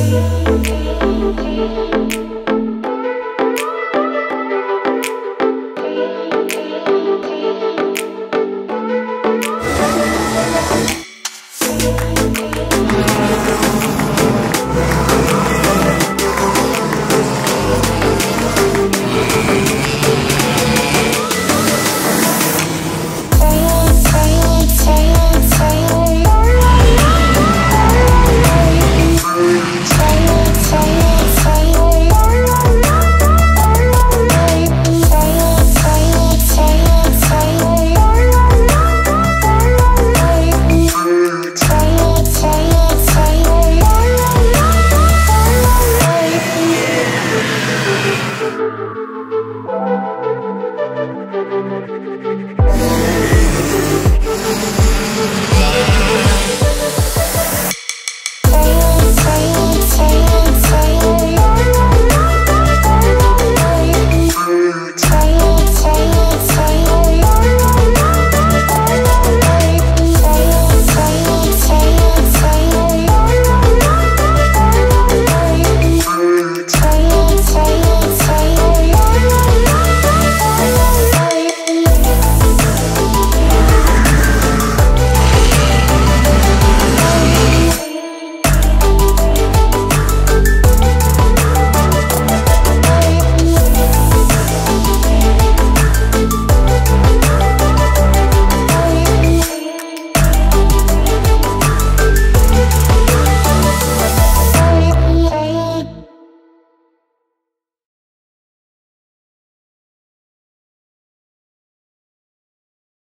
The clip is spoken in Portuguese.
Música